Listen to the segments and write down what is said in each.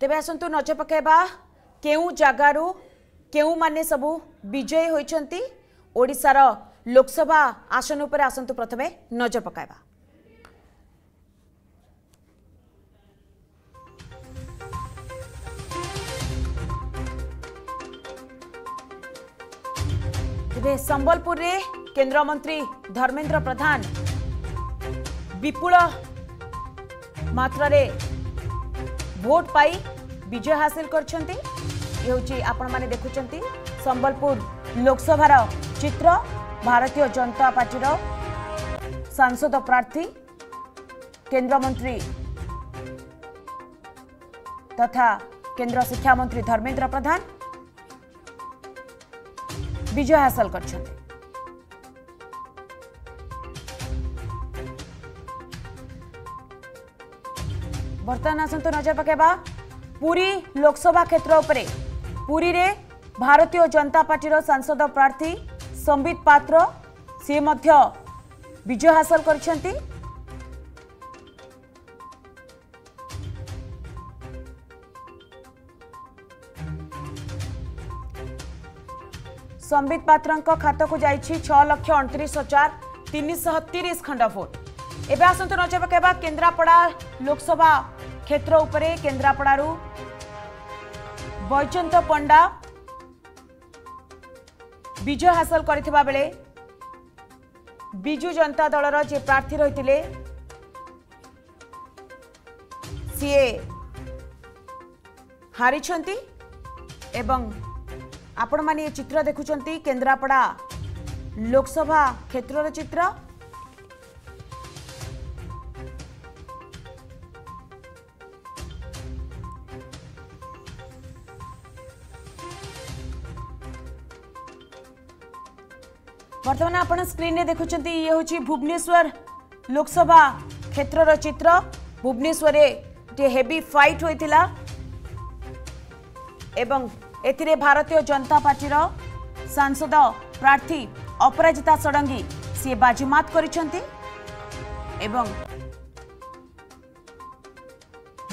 तेज आसतु नजर पकेबा जगार क्यों सब विजयी होती ओडार लोकसभा आसन उपर आसतु प्रथम नजर पकड़ तेज संबलपुर केन्द्रमंत्री धर्मेंद्र प्रधान विपुल मात्रा भोट पाई विजय हासिल कर देखुं संबलपुर लोकसभा चित्र भारतीय जनता पार्टी सांसद प्रार्थी केन्द्रमंत्री तथा केंद्र शिक्षा मंत्री धर्मेंद्र प्रधान विजय हासिल करते बर्तमान आसतु नजर पक पुरी लोकसभा क्षेत्र उपरे पुरी रे भारतीय जनता पार्टी सांसद प्रार्थी संबित पात्र सी मध्य विजय हासिल कर संबित पात्र खातक जा लक्ष अणतीस हजार तीन शह तीस खंड भोट ଏବେ ଆସନ୍ତୁ ନଜର ପକାଇବା କେନ୍ଦ୍ରାପଡ଼ା ଲୋକସଭା କ୍ଷେତ୍ର ଉପରେ କେନ୍ଦ୍ରାପଡ଼ାରୁ ବୈଜନ୍ତ ପଣ୍ଡା ବିଜୟ ହାସଲ କରିଥିବା ବେଳେ ବିଜୁ ଜନତା ଦଳର ଯିଏ ପ୍ରାର୍ଥୀ ରହିଥିଲେ ସିଏ ହାରିଛନ୍ତି ଏବଂ ଆପଣମାନେ ଏ ଚିତ୍ର ଦେଖୁଛନ୍ତି କେନ୍ଦ୍ରାପଡ଼ା ଲୋକସଭା କ୍ଷେତ୍ରର ଚିତ୍ର बर्तमान आप स्क्रीन में देखुं ये हूँ भुवनेश्वर लोकसभा क्षेत्र चित्र भुवनेश्वर हेवी फाइट होता एवं एथेर भारतीय जनता पार्टी सांसद प्रार्थी अपराजिता षडंगी सी बाजुमात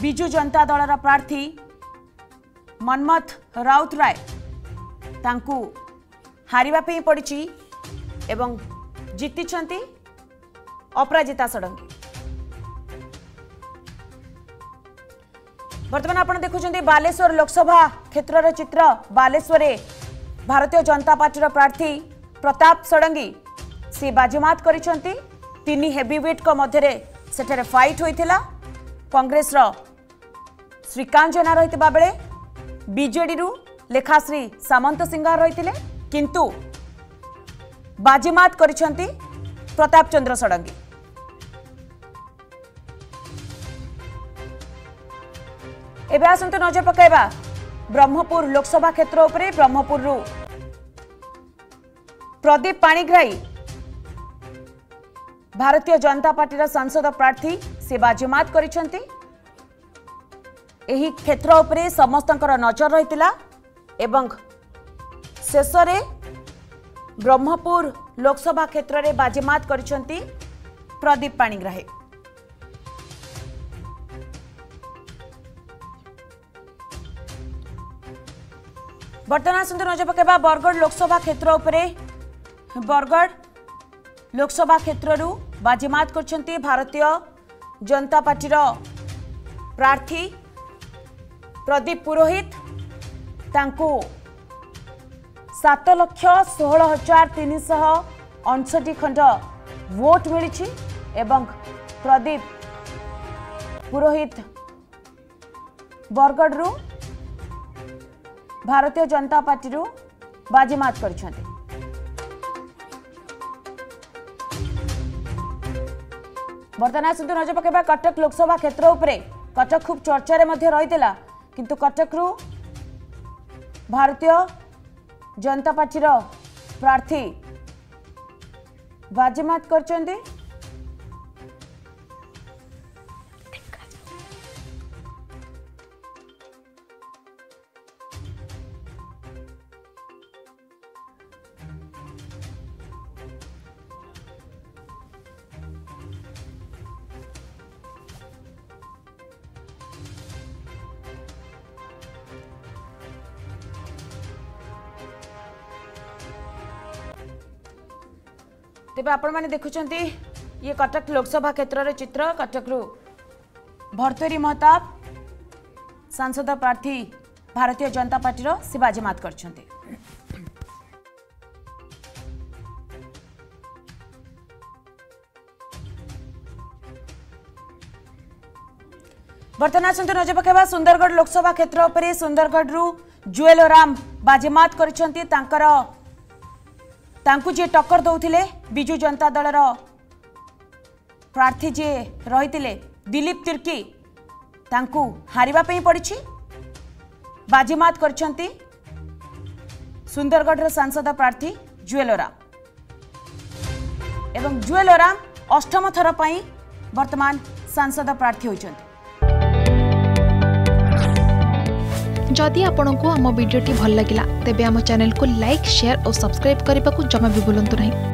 विजु जनता दल प्रार्थी मनमथ राउतराय हार पड़ी एवं जीति अपराजिता षडंगी बर्तमान आप देखुं बालेश्वर लोकसभा क्षेत्र चित्र बालेश्वर भारतीय जनता पार्टी प्रार्थी प्रताप षडंगी सी बाजीमात करेट हेवीवेट मध्य सेठे फाइट होता कंग्रेस श्रीकांत जेना रही बेले विजेडी लेखाश्री सामंत सिंघा रही किंतु ବାଜିମାତ କରିଛନ୍ତି ପ୍ରତାପ ଚନ୍ଦ୍ର ଷଡ଼ଙ୍ଗୀ ଏବେ ଆସନ୍ତୁ ନଜର ପକାଇବା ବ୍ରହ୍ମପୁର ଲୋକସଭା କ୍ଷେତ୍ର ଉପରେ ବ୍ରହ୍ମପୁରରୁ ପ୍ରଦୀପ ପାଣିଗ୍ରାହୀ ଭାରତୀୟ ଜନତା ପାର୍ଟିର ସାଂସଦ ପ୍ରାର୍ଥୀ ସେ ବାଜିମାତ କରିଛନ୍ତି ଏହି କ୍ଷେତ୍ର ଉପରେ ସମସ୍ତଙ୍କର ନଜର ରହିଥିଲା ଏବଂ ଶେଷରେ ब्रह्मपुर लोकसभा क्षेत्र में बाजिमात कर प्रदीप पाणिग्राही बर्तमान आस नजर पकड़ बरगढ़ लोकसभा क्षेत्र उपरे बरगढ़ लोकसभा क्षेत्र बाजीमात कर भारतीय जनता पार्टी प्रार्थी प्रदीप पुरोहित সাত লক্ষ ষোহল হাজার তিনশহ অনষটি খণ্ড ভোট মিছে এবং প্রদীপ পুরোহিত বরগড়ু ଭାରତୀୟ ଜନତା ପାର୍ଟିରୁ ବାଜିମାତ କରିଛନ୍ତି ବର୍ତ୍ତମାନ ଆସନ୍ତୁ ନଜର ପକାଇବା କଟକ ଲୋକସଭା କ୍ଷେତ୍ର ଉପରେ କଟକ ଖୁବ୍ ଚର୍ଚ୍ଚାରେ ମଧ୍ୟ ରହିଥିଲା କିନ୍ତୁ କଟକରୁ ଭାରତୀୟ জনতা পার্টির প্রার্থী বাজিমাত করছেন तेज आपने देखुं ये कटक लोकसभा क्षेत्र चित्र कटकु भर्तरी महताब सांसद प्रार्थी भारतीय जनता पार्टी शिवाजी मत कर बर्तन आसत नजर पकड़ा सुंदरगढ़ लोकसभा क्षेत्र पर सुंदरगढ़ ज्वेल राम बाजेमात करी टक्कर दौले ବିଜୁ ଜନତା ଦଳର ପ୍ରାର୍ଥୀ ଯିଏ ରହିଥିଲେ ଦିଲ୍ଲୀପ ତିର୍କୀ ତାଙ୍କୁ ହାରିବା ପାଇଁ ପଡ଼ିଛି ବାଜିମାତ କରିଛନ୍ତି ସୁନ୍ଦରଗଡ଼ର ସାଂସଦ ପ୍ରାର୍ଥୀ ଜୁଏଲ ଓରାମ ଏବଂ ଜୁଏଲ ଓରାମ ଅଷ୍ଟମ ଥର ପାଇଁ ବର୍ତ୍ତମାନ ସାଂସଦ ପ୍ରାର୍ଥୀ ହୋଇଛନ୍ତି ଯଦି ଆପଣଙ୍କୁ ଆମ ଭିଡ଼ିଓଟି ଭଲ ଲାଗିଲା ତେବେ ଆମ ଚ୍ୟାନେଲକୁ ଲାଇକ୍ ସେୟାର ଓ ସବସ୍କ୍ରାଇବ୍ କରିବାକୁ ଜମା ବି ଭୁଲନ୍ତୁ ନାହିଁ